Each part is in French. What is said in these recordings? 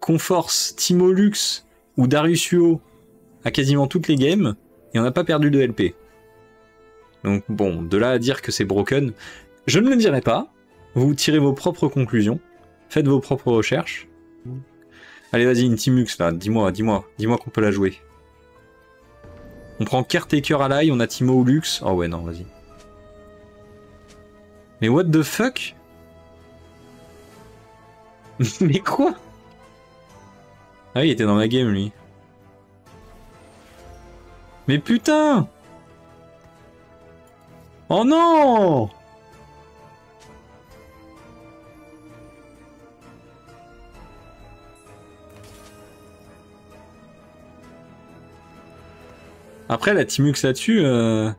qu'on force Timo Lux ou Dariusio à quasiment toutes les games et on n'a pas perdu de LP. Donc bon, de là à dire que c'est broken, je ne le dirai pas. Vous tirez vos propres conclusions, faites vos propres recherches. Allez, vas-y, une Timux là, dis-moi, dis-moi, dis-moi qu'on peut la jouer. On prend Caretaker à l'ail, on a Timo Lux. Oh ouais, non, vas-y. Mais what the fuck? Mais quoi? Ah il était dans la game, lui. Mais putain Oh non Après, la Timux là-dessus... Euh...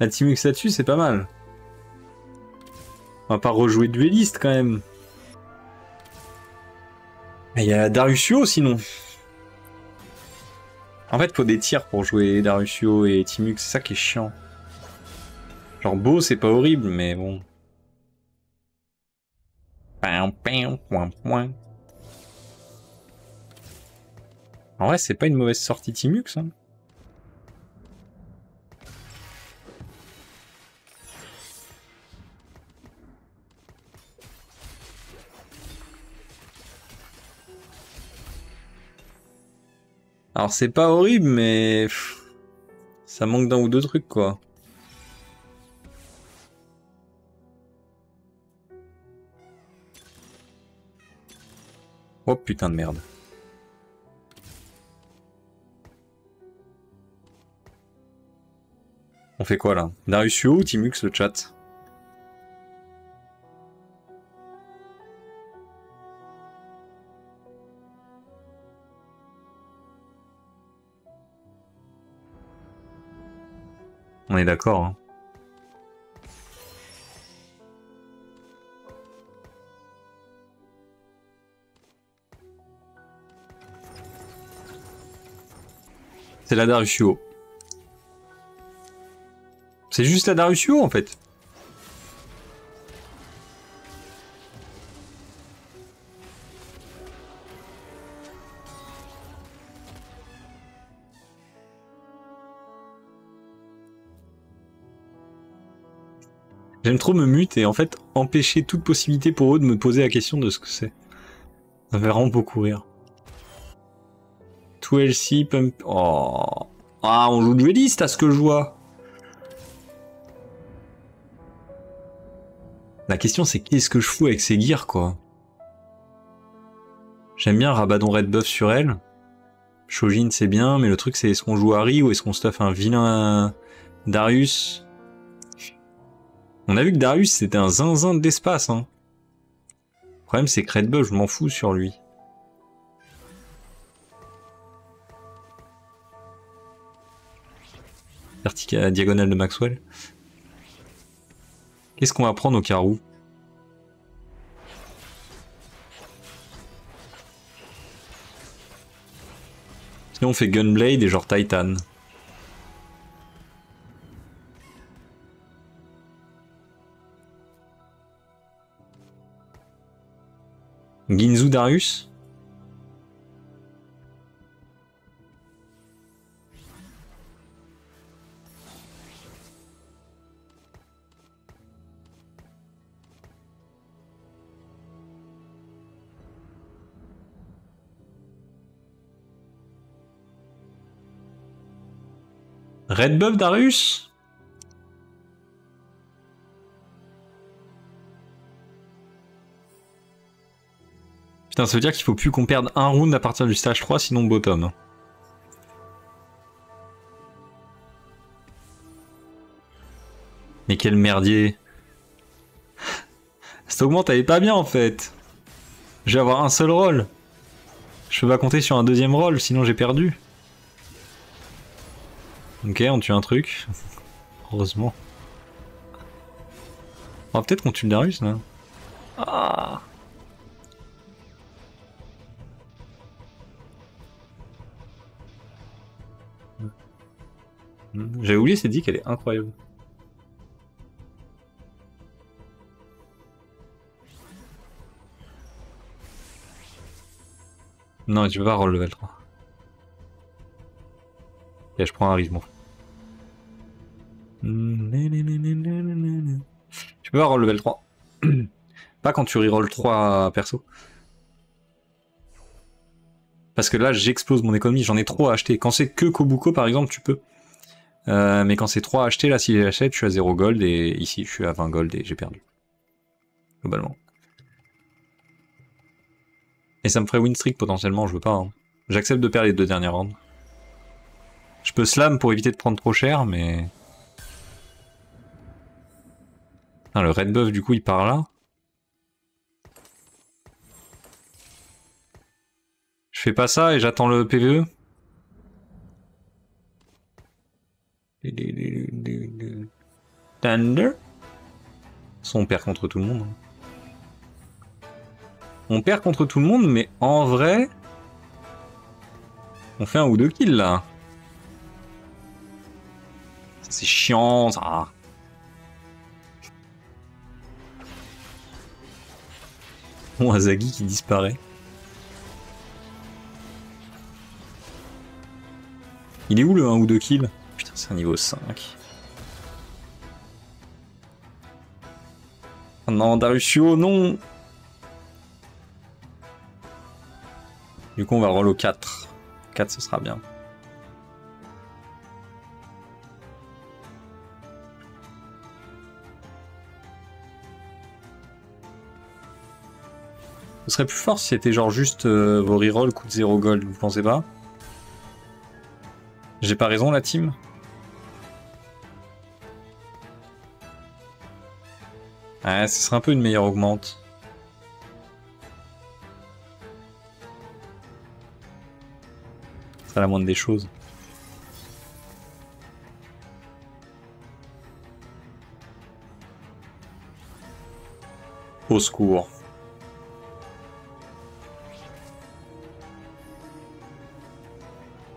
La Timux là-dessus, c'est pas mal. On va pas rejouer dueliste quand même. Il y a Darusio sinon. En fait, faut des tirs pour jouer Darusio et Timux, c'est ça qui est chiant. Genre beau, c'est pas horrible, mais bon. En vrai, c'est pas une mauvaise sortie Timux. Hein. Alors c'est pas horrible, mais ça manque d'un ou deux trucs quoi. Oh putain de merde. On fait quoi là? Dariusio ou Timux le chat? On est d'accord. Hein. C'est la Darusio. C'est juste la Darusio en fait. J'aime trop me mute et en fait empêcher toute possibilité pour eux de me poser la question de ce que c'est. Ça fait vraiment beaucoup rire. 2LC, Pump... Oh. Ah, on joue dueliste à ce que je vois. La question c'est qu'est-ce que je fous avec ces gears quoi? J'aime bien Rabadon Red Buff sur elle. Shojin c'est bien, mais le truc c'est est-ce qu'on joue Harry ou est-ce qu'on stuff un vilain Darius? On a vu que Darius c'était un zinzin de l'espace. Hein. Le problème c'est que je m'en fous sur lui. Vertical diagonale de Maxwell. Qu'est-ce qu'on va prendre au carreau? Sinon on fait Gunblade et genre Titan. Ginzu Darius Red Buff Darius Putain, ça veut dire qu'il faut plus qu'on perde un round à partir du stage 3, sinon bottom. Mais quel merdier. Cette augmente, elle est pas bien en fait. Je vais avoir un seul rôle. Je peux pas compter sur un deuxième rôle, sinon j'ai perdu. Ok, on tue un truc. Heureusement. Va peut-être qu'on tue le Darius là. Ah J'avais oublié c'est dit qu'elle est incroyable. Non, tu peux pas roll level 3. Ok, je prends un bon. Tu peux pas roll level 3. pas quand tu reroll 3 perso. Parce que là, j'explose mon économie, j'en ai trop à acheter. Quand c'est que Kobuko, par exemple, tu peux. Euh, mais quand c'est 3 à acheter, là, si j'achète, je suis à 0 gold, et ici, je suis à 20 gold, et j'ai perdu. Globalement. Et ça me ferait win streak potentiellement, je veux pas. Hein. J'accepte de perdre les deux dernières rounds. Je peux slam pour éviter de prendre trop cher, mais... Ah, le red buff, du coup, il part là. Je fais pas ça et j'attends le PVE. Thunder On perd contre tout le monde. Hein. On perd contre tout le monde, mais en vrai... On fait un ou deux kills, là. C'est chiant, ça. Bon, Azagi qui disparaît. Il est où le 1 ou 2 kills? C'est un niveau 5. Oh non, Darusio, non Du coup, on va roll au 4. 4, ce sera bien. Ce serait plus fort si c'était genre juste euh, vos rerolls coûtent 0 gold, vous pensez pas? J'ai pas raison la team? Ouais, ce serait un peu une meilleure augmente. Ce serait la moindre des choses. Au secours.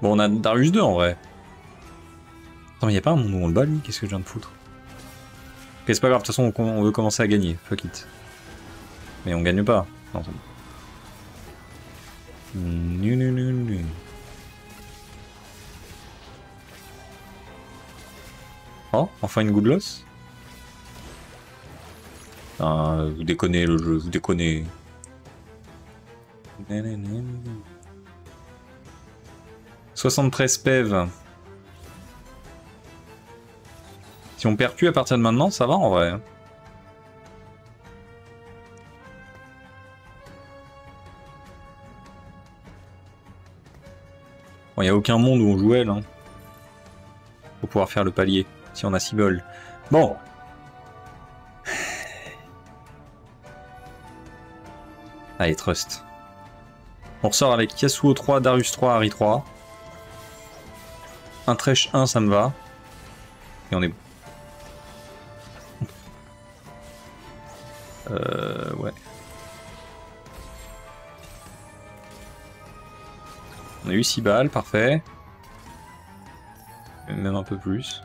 Bon, on a Darius 2 en vrai. Attends, mais y'a pas un monde où on le lui? Qu'est-ce que je viens de foutre? Ok, c'est pas grave, de toute façon, on veut commencer à gagner. Fuck it. Mais on gagne pas. Oh, enfin une good loss ah, Vous déconnez le jeu, vous déconnez. 73 PEV. Si on perd plus à partir de maintenant, ça va en vrai. Bon, il n'y a aucun monde où on joue elle. Hein. Pour pouvoir faire le palier, si on a 6 bols. Bon. Allez, trust. On ressort avec Yasuo 3, Darius 3, Harry 3. Un Trèche 1, ça me va. Et on est bon. Euh, ouais. On a eu 6 balles, parfait. Même un peu plus.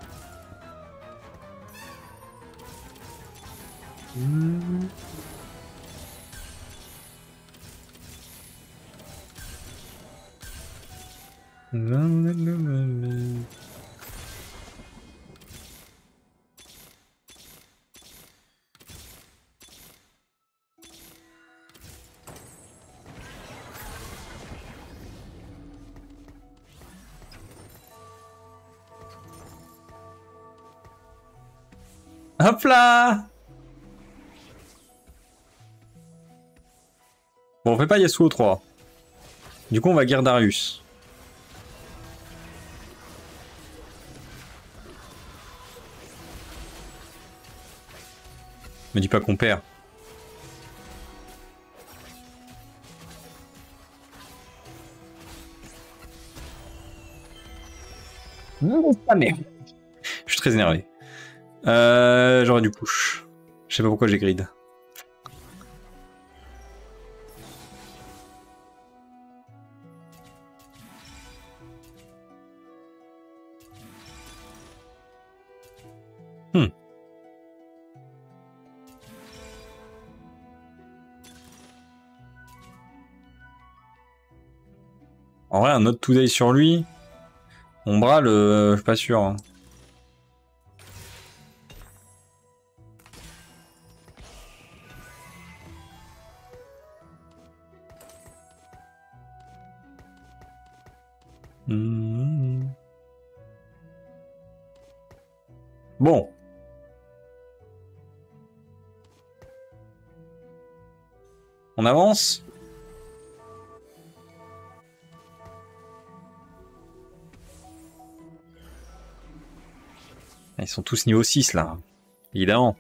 Hop là Bon, on fait pas Yasuo 3. Du coup, on va Darius. Me dis pas qu'on perd. Ah merde. Je suis très énervé. Euh, J'aurais dû push. Je sais pas pourquoi j'ai grid. Hmm. En vrai, un autre Today sur lui. Ombral, euh, je suis pas sûr. Mhm. Bon. On avance Ils sont tous niveau 6 là. Évidemment.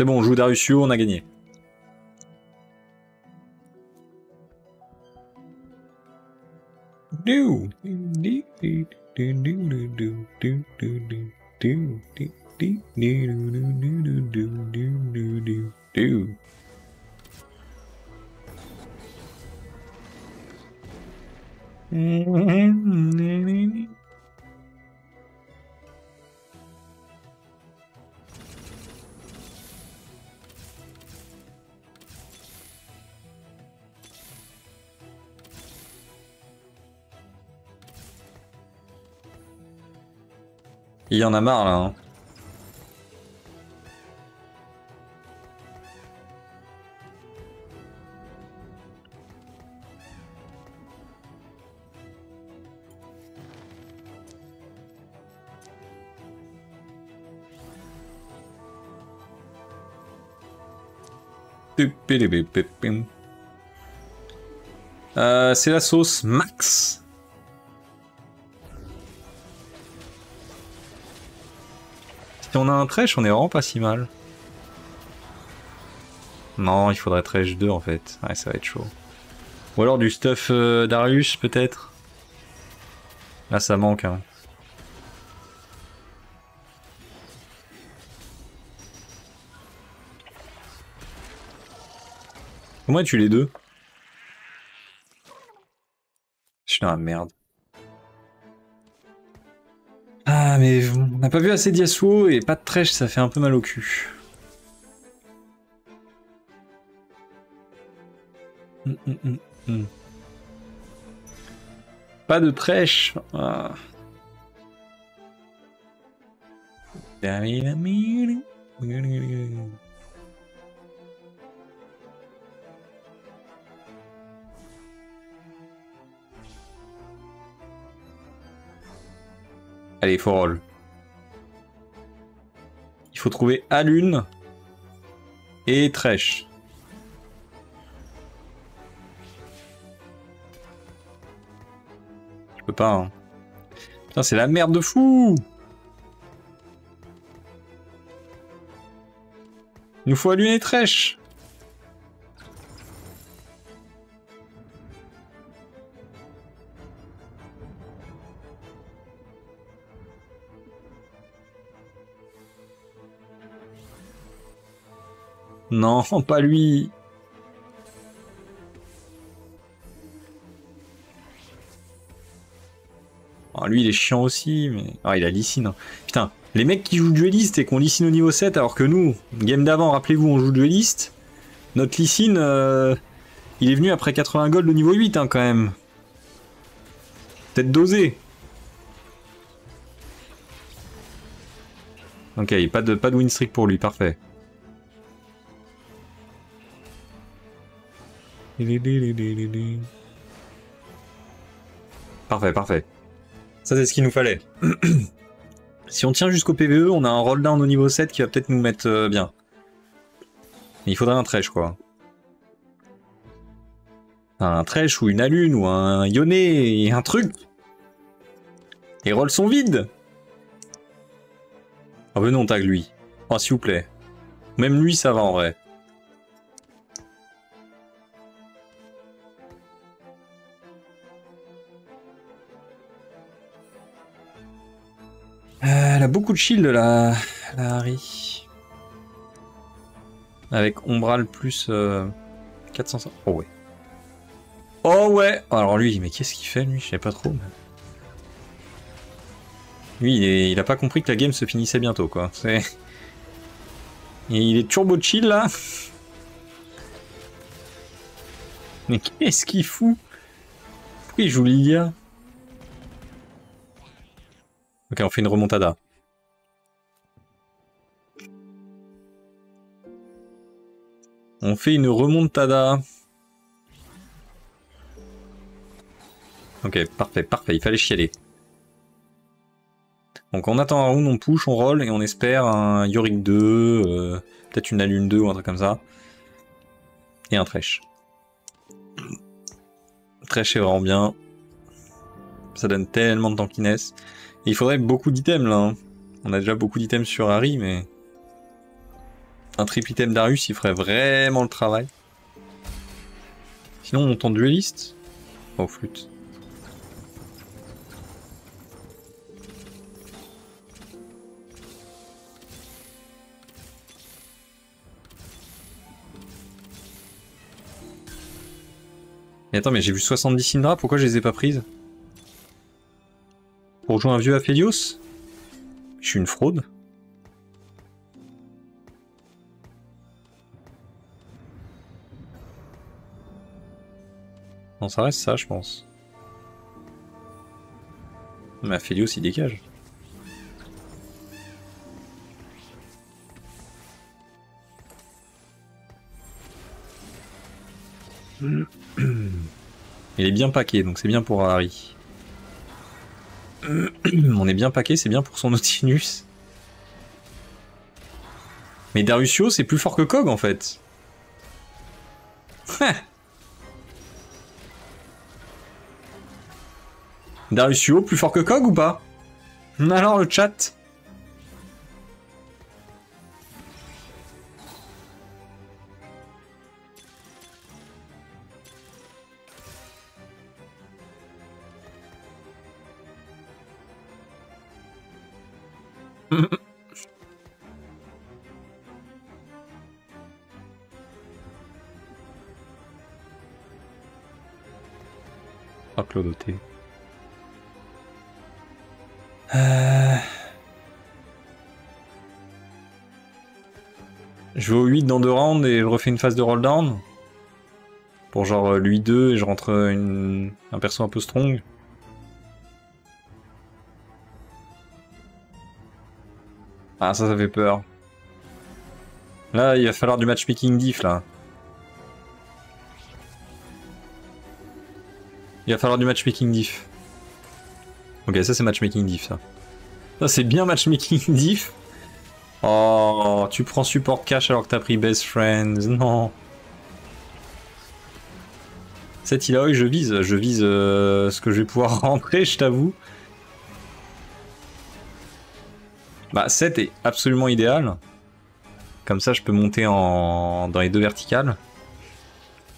C'est bon, on joue Darusio, on a gagné. Il y en a marre là. hein. Euh, c'est la sauce Max. Si on a un trèche, on est vraiment pas si mal. Non, il faudrait trèche 2 en fait. Ouais, ça va être chaud. Ou alors du stuff euh, Darius peut-être. Là, ça manque. Hein. Comment tu les deux? Je suis dans la merde. Mais on n'a pas vu assez d'Yasuo et pas de trèche, ça fait un peu mal au cul. Hum, hum, hum. Pas de trèche. Ah. Allez, faut roll. Il faut trouver Alune et Trèche. Je peux pas. Hein. Putain, c'est la merde de fou Il nous faut Alune et Trèche Non, pas lui. Oh, lui, il est chiant aussi, mais... Ah, il a Lysine. hein. Putain, les mecs qui jouent dueliste et qu'on Lysine au niveau 7, alors que nous, game d'avant, rappelez-vous, on joue dueliste. Notre Lysine, euh, il est venu après 80 gold au niveau 8, hein, quand même. Peut-être dosé. Ok, pas de, pas de win streak pour lui, parfait. Parfait, parfait. Ça, c'est ce qu'il nous fallait. si on tient jusqu'au PVE, on a un roll down au niveau 7 qui va peut-être nous mettre euh, bien. Mais il faudrait un trèche, quoi. Un trèche ou une alune ou un ioné et un truc. Les rolls sont vides. Ah ben non, tag lui. Oh, s'il vous plaît. Même lui, ça va en vrai. Elle a beaucoup de shield, la, la Harry. Avec Ombral plus euh, 400... Oh ouais. Oh ouais Alors lui, mais qu'est-ce qu'il fait lui? Je sais pas trop. Lui, il, a pas compris que la game se finissait bientôt, quoi. C'est... Il est turbo chill, là Mais qu'est-ce qu'il fout? Pourquoi il joue Lilia Ok, on fait une remontada. On fait une remontada. Ok, parfait, parfait, il fallait chialer. Donc on attend un round, on push, on roll et on espère un Yorick 2, euh, peut-être une Alune 2 ou un truc comme ça. Et un Thresh. Thresh est vraiment bien. Ça donne tellement de tankiness. Et il faudrait beaucoup d'items là. Hein. On a déjà beaucoup d'items sur Harry, mais... Un triple item Darius, il ferait vraiment le travail. Sinon on tente dueliste? Oh flûte. Mais attends, mais j'ai vu 70 Syndra, pourquoi je les ai pas prises? Pour jouer un vieux Aphelios? Je suis une fraude Non, ça reste ça, je pense. Mais Aphelios, il dégage. Il est bien paqué, donc c'est bien pour Harry. On est bien paqué, c'est bien pour son Nautilus. Mais Darusio, c'est plus fort que Kog, en fait. Darusio, plus fort que Kog ou pas Alors, le chat. Ah, Claude euh... Je vais au 8 dans deux rounds et je refais une phase de roll down. Pour genre lui 2 et je rentre une... un perso un peu strong. Ah, ça, ça fait peur. Là, il va falloir du matchmaking diff, là. Il va falloir du matchmaking diff. Ok, ça c'est matchmaking diff, ça. Ça c'est bien matchmaking diff. Oh, tu prends support cash alors que t'as pris best friends. Non. Cette île je vise. Je vise euh, ce que je vais pouvoir rentrer, je t'avoue. Bah 7 est absolument idéal. Comme ça je peux monter en... dans les deux verticales.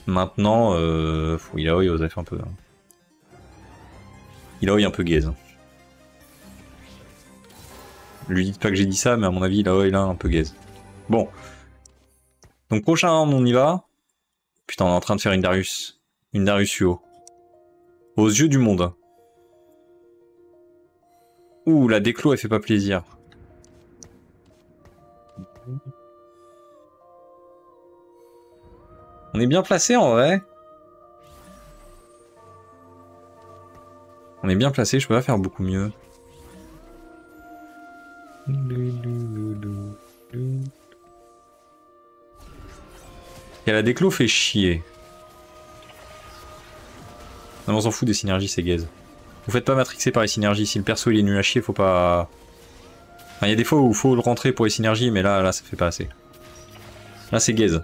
Maintenant, euh... il a il fait un peu. Hein. Il a un peu gaze. Lui dites pas que j'ai dit ça, mais à mon avis, il a il a un peu gaze. Bon. Donc prochain round, on y va. Putain, on est en train de faire une Darius. Une Darius UO. Aux yeux du monde. Ouh, la déclo, elle fait pas plaisir. On est bien placé en vrai. On est bien placé, je peux pas faire beaucoup mieux. Et la déclo fait chier. Non, on s'en fout des synergies, c'est gaze. Vous faites pas matrixer par les synergies. Si le perso il est nul à chier, faut pas il y a des fois où il faut le rentrer pour les synergies, mais là, là, ça fait pas assez. Là, c'est gaze.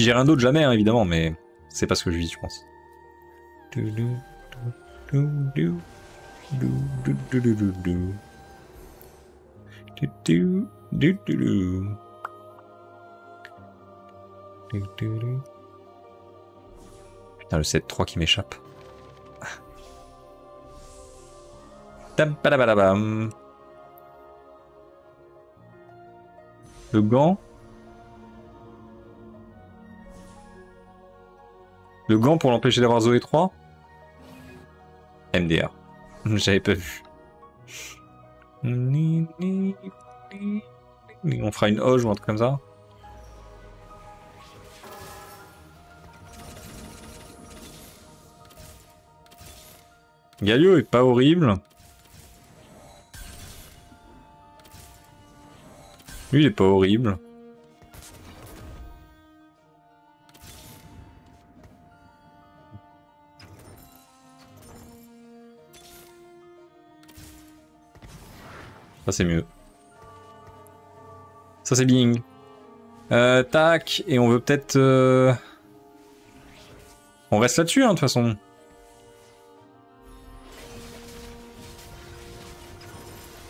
Si j'ai rien d'autre, jamais, hein, évidemment, mais c'est pas ce que je vis, je pense. Putain, le 7-3 qui m'échappe. Le gant Le gant pour l'empêcher d'avoir Zoé 3 MDR. J'avais pas vu. On fera une hoge ou un truc comme ça. Galio est pas horrible. Lui, il est pas horrible. C'est mieux. Ça, c'est bien. Euh, tac, et on veut peut-être... Euh, on reste là-dessus, hein, de toute façon.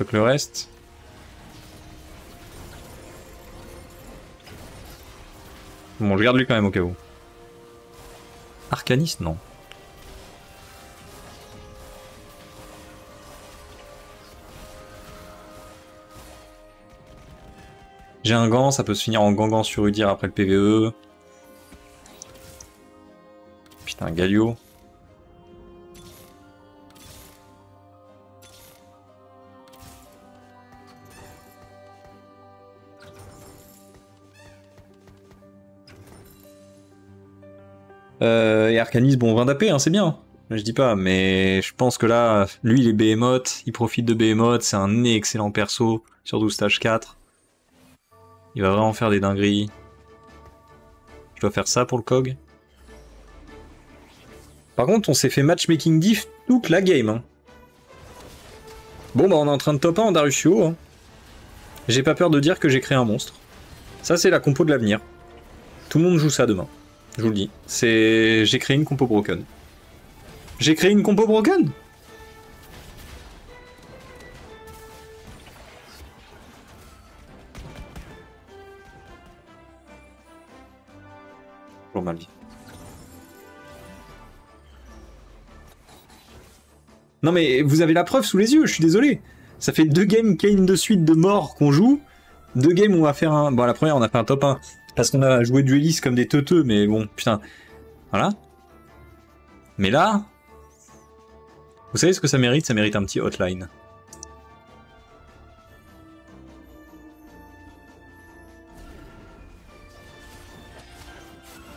que le reste. Bon, je garde lui quand même au cas où. Arcaniste, non. J'ai un gant, ça peut se finir en gangan sur Udir après le PVE. Putain, Galio. Euh, et Arcanis, bon, 20 d'AP, hein, c'est bien. Je dis pas, mais je pense que là, lui, il est Behemoth, il profite de Behemoth, c'est un excellent perso, surtout stage 4. Il va vraiment faire des dingueries. Je dois faire ça pour le COG. Par contre, on s'est fait matchmaking diff toute la game. Hein. Bon, bah on est en train de top 1 en Darusio. Hein. J'ai pas peur de dire que j'ai créé un monstre. Ça, c'est la compo de l'avenir. Tout le monde joue ça demain. Je vous le dis. C'est... J'ai créé une compo broken. J'ai créé une compo broken? Toujours mal Non mais vous avez la preuve sous les yeux, je suis désolé. Ça fait deux games Kane de suite de mort qu'on joue. Deux games où on va faire un... Bon la première on a fait un top 1. Parce qu'on a joué dueliste comme des teuteux, mais bon, putain. Voilà. Mais là... Vous savez ce que ça mérite? Ça mérite un petit hotline.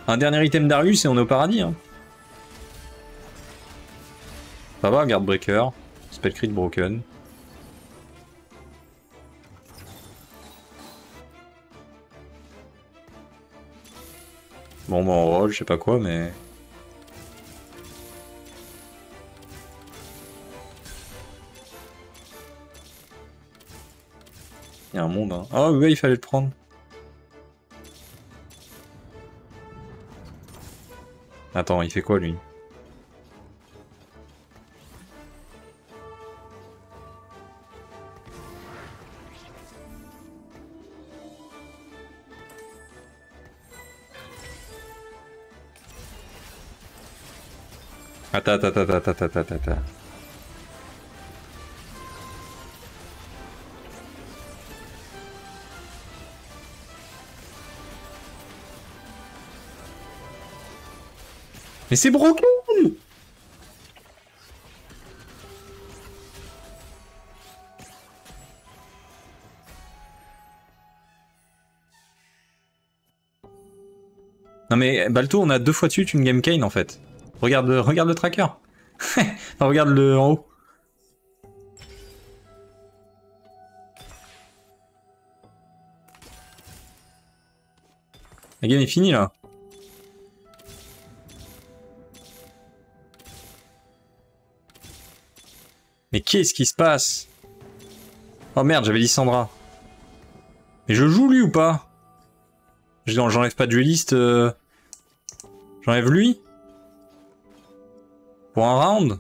Un dernier item Darius et on est au paradis. Hein. Ça va, Guard Breaker. Spellcrit Broken. Bon, bon, on roll, je sais pas quoi, mais... Il y a un monde, hein. Ah ouais, il fallait le prendre. Attends, il fait quoi, lui Attends, attends, attends, attends, attends, attends. Mais c'est broken Non mais Balto, on a deux fois dessus une game cane en fait. Regarde, regarde le tracker. regarde le en haut. La game est finie là. Qu'est-ce qui se passe Oh merde, j'avais dit Sandra. Mais je joue lui ou pas J'enlève pas de dueliste. Euh... J'enlève lui pour un round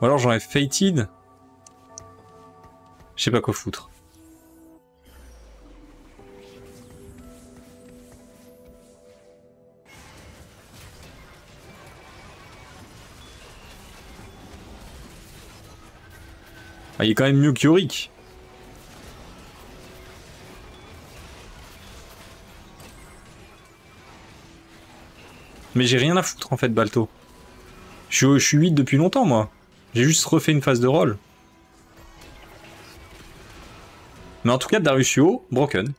Ou alors j'aurais Fated Je sais pas quoi foutre. Ah, il est quand même mieux que Yorick. Mais j'ai rien à foutre en fait, Balto. Je, suis 8 depuis longtemps, moi. J'ai juste refait une phase de rôle. Mais en tout cas, Darusio, broken.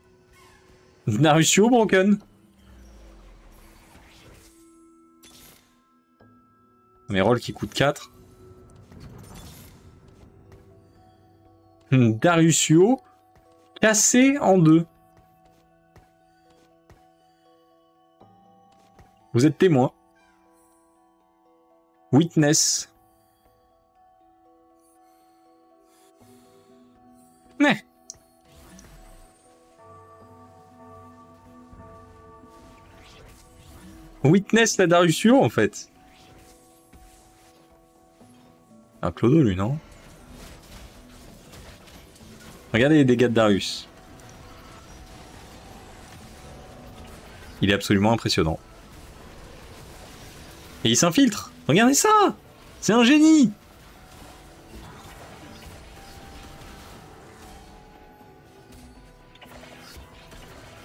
Darusio, broken. Mes rôles qui coûtent 4. Hmm, Darusio, cassé en deux. Vous êtes témoin. Witness. Mais. Witness la Darusio en fait. Un Clodo lui, non? Regardez les dégâts de Darius. Il est absolument impressionnant. Et il s'infiltre. Regardez ça. C'est un génie.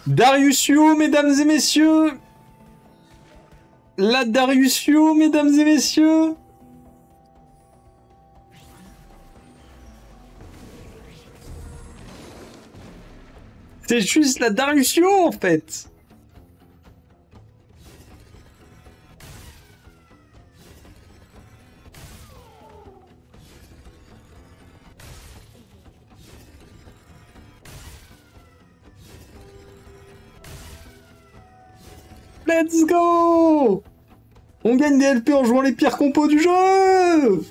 Dariusio, mesdames et messieurs. La Dariusio, mesdames et messieurs C'est juste la Dariusio en fait. Let's go! On gagne des LP en jouant les pires compos du jeu